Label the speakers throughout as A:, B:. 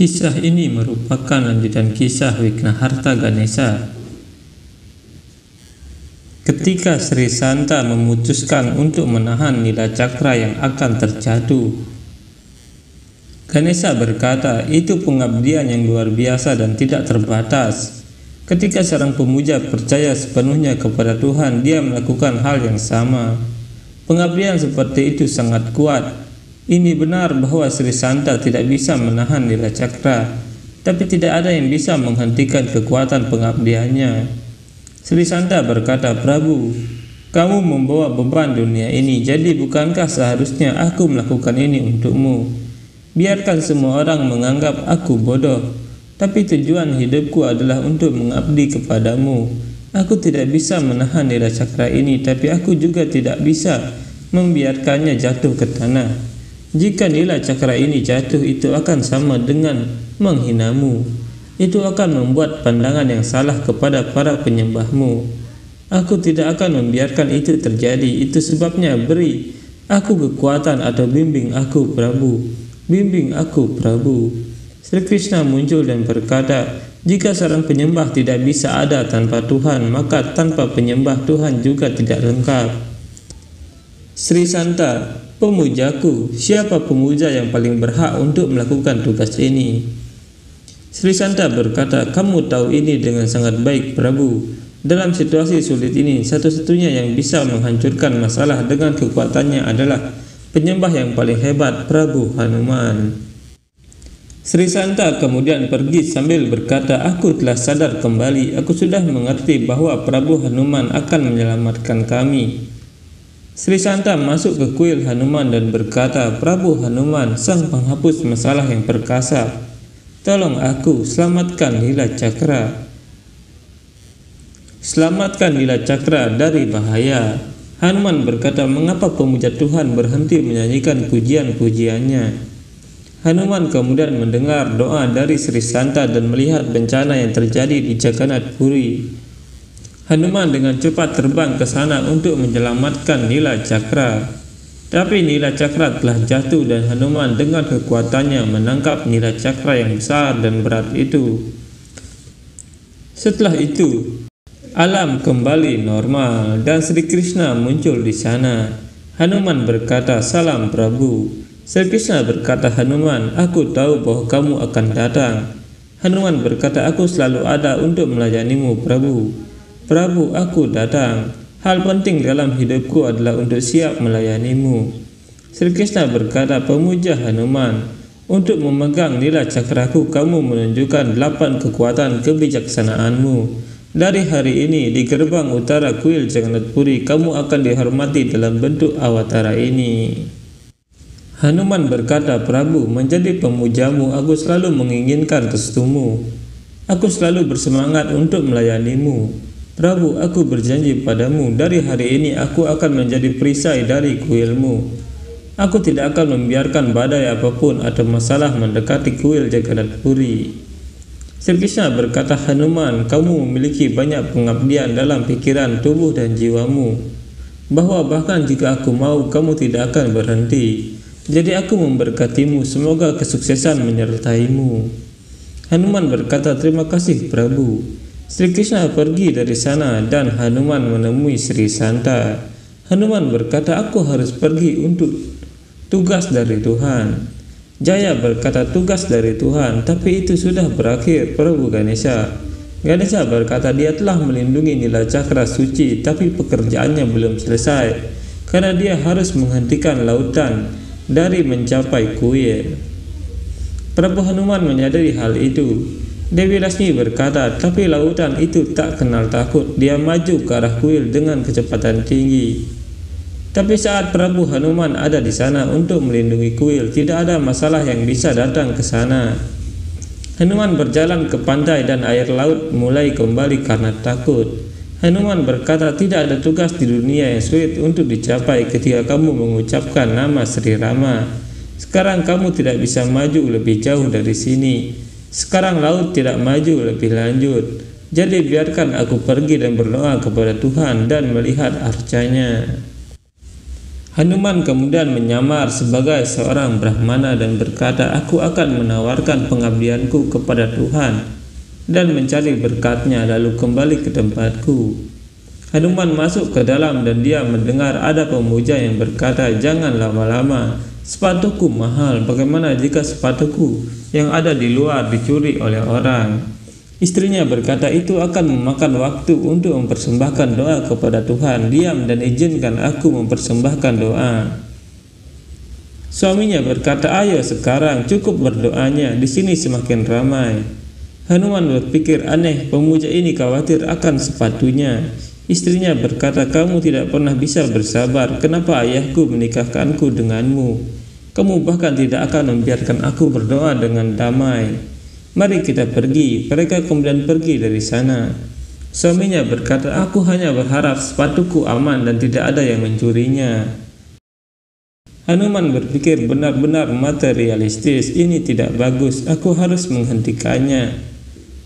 A: Kisah ini merupakan lanjutan kisah Wignaharta Ganesha. Ketika Sri Santa memutuskan untuk menahan nila cakra yang akan terjatuh, Ganesha berkata, itu pengabdian yang luar biasa dan tidak terbatas. Ketika seorang pemuja percaya sepenuhnya kepada Tuhan, dia melakukan hal yang sama. Pengabdian seperti itu sangat kuat. Ini benar bahwa Sri Santa tidak bisa menahan nila cakra, tapi tidak ada yang bisa menghentikan kekuatan pengabdiannya. Sri Santa berkata, Prabu, kamu membawa beban dunia ini, jadi bukankah seharusnya aku melakukan ini untukmu? Biarkan semua orang menganggap aku bodoh, tapi tujuan hidupku adalah untuk mengabdi kepadamu. Aku tidak bisa menahan nira cakra ini, tapi aku juga tidak bisa membiarkannya jatuh ke tanah. Jika nila cakra ini jatuh, itu akan sama dengan menghinamu. Itu akan membuat pandangan yang salah kepada para penyembahmu. Aku tidak akan membiarkan itu terjadi. Itu sebabnya beri aku kekuatan atau bimbing aku, Prabu. Bimbing aku, Prabu. Sri Krishna muncul dan berkata, jika seorang penyembah tidak bisa ada tanpa Tuhan, maka tanpa penyembah Tuhan juga tidak lengkap. Sri Santa, pemujaku, siapa pemuja yang paling berhak untuk melakukan tugas ini? Sri Santa berkata, kamu tahu ini dengan sangat baik, Prabu. Dalam situasi sulit ini, satu-satunya yang bisa menghancurkan masalah dengan kekuatannya adalah penyembah yang paling hebat Prabu Hanuman. Sri Santa kemudian pergi sambil berkata, Aku telah sadar kembali, aku sudah mengerti bahwa Prabu Hanuman akan menyelamatkan kami. Sri Santa masuk ke kuil Hanuman dan berkata, Prabu Hanuman, sang penghapus masalah yang perkasa, tolong aku, selamatkan Lila Cakra. Selamatkan Lila Cakra dari bahaya. Hanuman berkata, mengapa pemuja Tuhan berhenti menyanyikan pujian-pujiannya? Hanuman kemudian mendengar doa dari Sri Santa dan melihat bencana yang terjadi di Jagannath Puri. Hanuman dengan cepat terbang ke sana untuk menyelamatkan Nila Cakra. Tapi Nila Cakra telah jatuh dan Hanuman dengan kekuatannya menangkap Nila Cakra yang besar dan berat itu. Setelah itu, Alam kembali normal dan Sri Krishna muncul di sana. Hanuman berkata, "Salam Prabu." Sri Krishna berkata, "Hanuman, aku tahu bahwa kamu akan datang." Hanuman berkata, "Aku selalu ada untuk melayanimu, Prabu." "Prabu, aku datang. Hal penting dalam hidupku adalah untuk siap melayanimu." Sri Krishna berkata, "Pemuja Hanuman, untuk memegang nila cakraku kamu menunjukkan delapan kekuatan kebijaksanaanmu." Dari hari ini di gerbang utara kuil Jagannath Puri kamu akan dihormati dalam bentuk awatara ini. Hanuman berkata, Prabu, menjadi pemujamu aku selalu menginginkan restumu. Aku selalu bersemangat untuk melayanimu. Prabu, aku berjanji padamu, dari hari ini aku akan menjadi perisai dari kuilmu. Aku tidak akan membiarkan badai apa pun atau masalah mendekati kuil Jagannath Puri. Sri berkata, Hanuman, kamu memiliki banyak pengabdian dalam pikiran, tubuh dan jiwamu. Bahwa bahkan jika aku mau, kamu tidak akan berhenti. Jadi aku memberkatimu, semoga kesuksesan menyertaimu. Hanuman berkata, terima kasih Prabu. Sri Krishna pergi dari sana dan Hanuman menemui Sri Santa. Hanuman berkata, aku harus pergi untuk tugas dari Tuhan. Jaya berkata tugas dari Tuhan, tapi itu sudah berakhir, Prabu Ganesha. Ganesha berkata dia telah melindungi nila cakra suci, tapi pekerjaannya belum selesai, karena dia harus menghentikan lautan dari mencapai kuil. Prabu Hanuman menyadari hal itu. Dewi Lasmi berkata, tapi lautan itu tak kenal takut. Dia maju ke arah kuil dengan kecepatan tinggi. Tapi saat Prabu Hanuman ada di sana untuk melindungi kuil, tidak ada masalah yang bisa datang ke sana. Hanuman berjalan ke pantai dan air laut mulai kembali karena takut. Hanuman berkata tidak ada tugas di dunia yang sulit untuk dicapai ketika kamu mengucapkan nama Sri Rama. Sekarang kamu tidak bisa maju lebih jauh dari sini. Sekarang laut tidak maju lebih lanjut. Jadi biarkan aku pergi dan berdoa kepada Tuhan dan melihat arcanya. Hanuman kemudian menyamar sebagai seorang Brahmana dan berkata, Aku akan menawarkan pengabdianku kepada Tuhan dan mencari berkatnya lalu kembali ke tempatku. Hanuman masuk ke dalam dan dia mendengar ada pemuja yang berkata, Jangan lama-lama, sepatuku mahal, bagaimana jika sepatuku yang ada di luar dicuri oleh orang? Istrinya berkata itu akan memakan waktu untuk mempersembahkan doa kepada Tuhan. Diam dan izinkan aku mempersembahkan doa. Suaminya berkata, ayo sekarang cukup berdoanya, di sini semakin ramai. Hanuman berpikir aneh, pemuja ini khawatir akan sepatunya. Istrinya berkata, kamu tidak pernah bisa bersabar, kenapa ayahku menikahkanku denganmu? Kamu bahkan tidak akan membiarkan aku berdoa dengan damai. Mari kita pergi. Mereka kemudian pergi dari sana. Suaminya berkata, aku hanya berharap sepatuku aman dan tidak ada yang mencurinya. Hanuman berpikir benar-benar materialistis, ini tidak bagus, aku harus menghentikannya.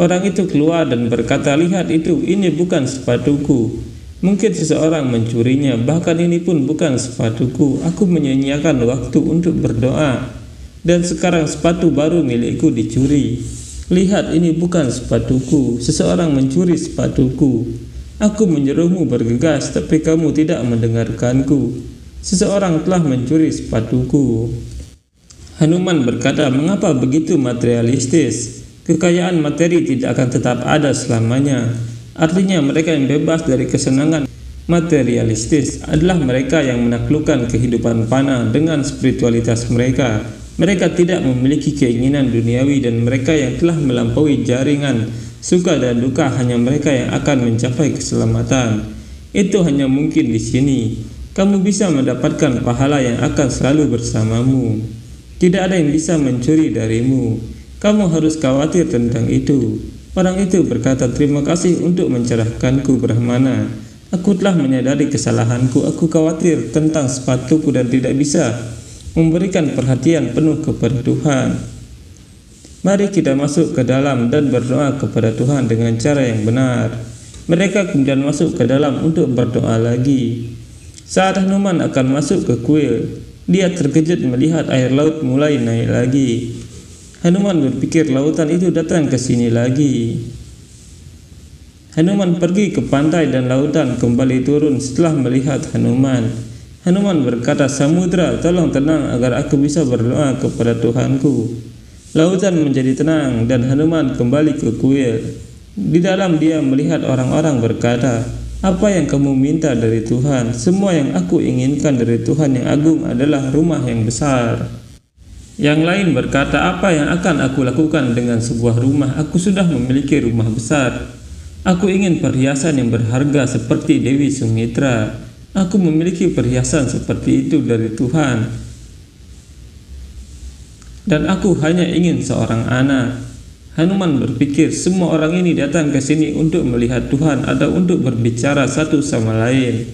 A: Orang itu keluar dan berkata, lihat itu, ini bukan sepatuku. Mungkin seseorang mencurinya, bahkan ini pun bukan sepatuku. Aku menyanyiakan waktu untuk berdoa dan sekarang sepatu baru milikku dicuri. Lihat ini bukan sepatuku, seseorang mencuri sepatuku. Aku menyuruhmu bergegas, tapi kamu tidak mendengarkanku. Seseorang telah mencuri sepatuku. Hanuman berkata, mengapa begitu materialistis? Kekayaan materi tidak akan tetap ada selamanya. Artinya mereka yang bebas dari kesenangan materialistis adalah mereka yang menaklukkan kehidupan panah dengan spiritualitas mereka mereka tidak memiliki keinginan duniawi dan mereka yang telah melampaui jaringan suka dan duka hanya mereka yang akan mencapai keselamatan. Itu hanya mungkin di sini. Kamu bisa mendapatkan pahala yang akan selalu bersamamu. Tidak ada yang bisa mencuri darimu. Kamu harus khawatir tentang itu. Orang itu berkata, terima kasih untuk mencerahkanku Brahmana. Aku telah menyadari kesalahanku. Aku khawatir tentang sepatuku dan tidak bisa memberikan perhatian penuh kepada Tuhan. Mari kita masuk ke dalam dan berdoa kepada Tuhan dengan cara yang benar. Mereka kemudian masuk ke dalam untuk berdoa lagi. Saat Hanuman akan masuk ke kuil, dia terkejut melihat air laut mulai naik lagi. Hanuman berpikir lautan itu datang ke sini lagi. Hanuman pergi ke pantai dan lautan kembali turun setelah melihat Hanuman. Hanuman berkata, Samudra, tolong tenang agar aku bisa berdoa kepada Tuhanku. Lautan menjadi tenang dan Hanuman kembali ke kuil. Di dalam dia melihat orang-orang berkata, apa yang kamu minta dari Tuhan? Semua yang aku inginkan dari Tuhan yang agung adalah rumah yang besar. Yang lain berkata, apa yang akan aku lakukan dengan sebuah rumah? Aku sudah memiliki rumah besar. Aku ingin perhiasan yang berharga seperti Dewi Sumitra. Aku memiliki perhiasan seperti itu dari Tuhan, dan aku hanya ingin seorang anak. Hanuman berpikir, semua orang ini datang ke sini untuk melihat Tuhan atau untuk berbicara satu sama lain.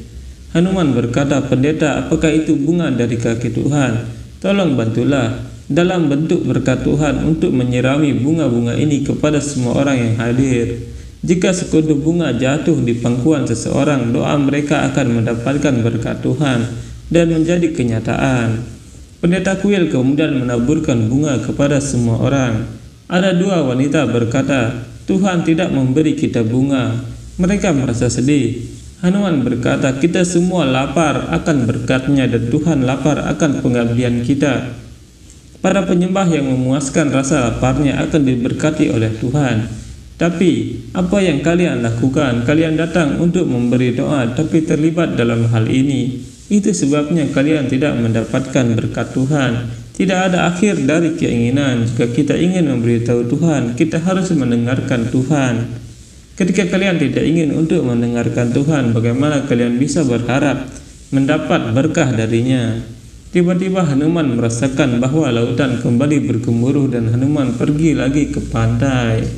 A: Hanuman berkata, "Pendeta, apakah itu bunga dari kaki Tuhan? Tolong bantulah dalam bentuk berkat Tuhan untuk menyirami bunga-bunga ini kepada semua orang yang hadir." Jika sekutu bunga jatuh di pangkuan seseorang, doa mereka akan mendapatkan berkat Tuhan dan menjadi kenyataan. Pendeta kuil kemudian menaburkan bunga kepada semua orang. Ada dua wanita berkata, Tuhan tidak memberi kita bunga. Mereka merasa sedih. Hanuman berkata, kita semua lapar akan berkatnya dan Tuhan lapar akan pengabdian kita. Para penyembah yang memuaskan rasa laparnya akan diberkati oleh Tuhan. Tapi apa yang kalian lakukan? Kalian datang untuk memberi doa tapi terlibat dalam hal ini. Itu sebabnya kalian tidak mendapatkan berkat Tuhan. Tidak ada akhir dari keinginan. Jika kita ingin memberitahu Tuhan, kita harus mendengarkan Tuhan. Ketika kalian tidak ingin untuk mendengarkan Tuhan, bagaimana kalian bisa berharap mendapat berkah darinya? Tiba-tiba Hanuman merasakan bahwa lautan kembali bergemuruh dan Hanuman pergi lagi ke pantai.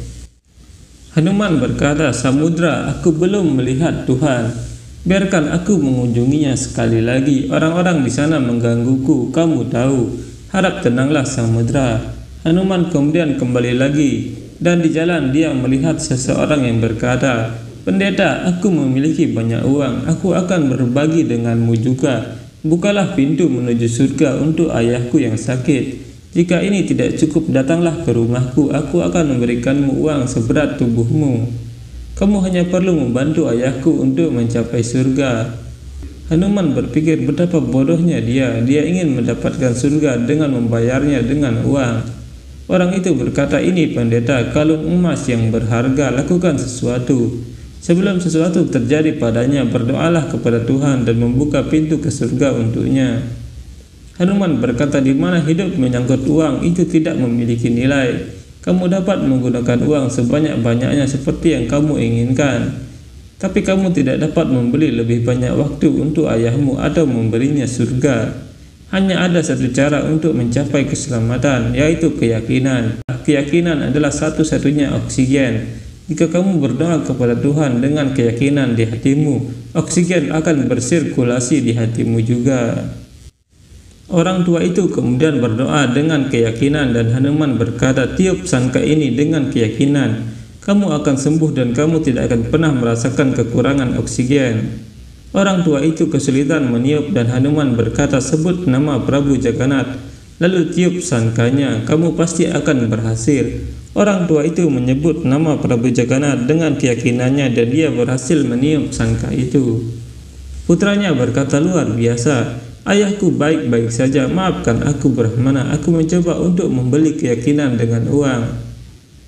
A: Hanuman berkata, Samudra, aku belum melihat Tuhan. Biarkan aku mengunjunginya sekali lagi. Orang-orang di sana menggangguku, kamu tahu. Harap tenanglah Samudra. Hanuman kemudian kembali lagi, dan di jalan dia melihat seseorang yang berkata, Pendeta, aku memiliki banyak uang, aku akan berbagi denganmu juga. Bukalah pintu menuju surga untuk ayahku yang sakit. Jika ini tidak cukup, datanglah ke rumahku. Aku akan memberikanmu uang seberat tubuhmu. Kamu hanya perlu membantu ayahku untuk mencapai surga. Hanuman berpikir betapa bodohnya dia. Dia ingin mendapatkan surga dengan membayarnya dengan uang. Orang itu berkata, "Ini pendeta, kalung emas yang berharga, lakukan sesuatu." Sebelum sesuatu terjadi padanya, berdoalah kepada Tuhan dan membuka pintu ke surga untuknya. Hanuman berkata, "Di mana hidup menyangkut uang itu tidak memiliki nilai." Kamu dapat menggunakan uang sebanyak-banyaknya seperti yang kamu inginkan, tapi kamu tidak dapat membeli lebih banyak waktu untuk ayahmu atau memberinya surga. Hanya ada satu cara untuk mencapai keselamatan, yaitu keyakinan. Keyakinan adalah satu-satunya oksigen. Jika kamu berdoa kepada Tuhan dengan keyakinan di hatimu, oksigen akan bersirkulasi di hatimu juga. Orang tua itu kemudian berdoa dengan keyakinan dan Hanuman berkata, tiup sangka ini dengan keyakinan. Kamu akan sembuh dan kamu tidak akan pernah merasakan kekurangan oksigen. Orang tua itu kesulitan meniup dan Hanuman berkata, sebut nama Prabu Jagannath. Lalu tiup sangkanya, kamu pasti akan berhasil. Orang tua itu menyebut nama Prabu Jagannath dengan keyakinannya dan dia berhasil meniup sangka itu. Putranya berkata luar biasa, Ayahku baik-baik saja, maafkan aku Brahmana, aku mencoba untuk membeli keyakinan dengan uang.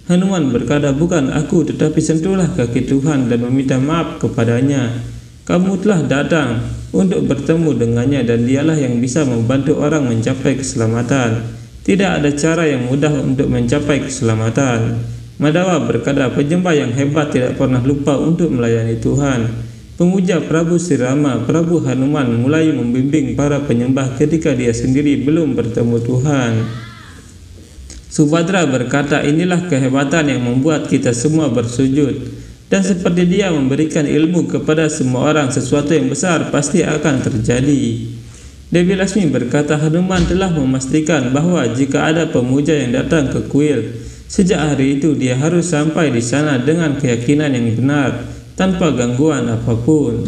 A: Hanuman berkata, bukan aku, tetapi sentuhlah kaki Tuhan dan meminta maaf kepadanya. Kamu telah datang untuk bertemu dengannya dan dialah yang bisa membantu orang mencapai keselamatan. Tidak ada cara yang mudah untuk mencapai keselamatan. Madawa berkata, penyembah yang hebat tidak pernah lupa untuk melayani Tuhan. Pemuja Prabu Sirama, Prabu Hanuman mulai membimbing para penyembah ketika dia sendiri belum bertemu Tuhan. Subhadra berkata, inilah kehebatan yang membuat kita semua bersujud. Dan seperti dia memberikan ilmu kepada semua orang, sesuatu yang besar pasti akan terjadi. Dewi Lasmi berkata, Hanuman telah memastikan bahwa jika ada pemuja yang datang ke kuil, sejak hari itu dia harus sampai di sana dengan keyakinan yang benar tanpa gangguan apa pun.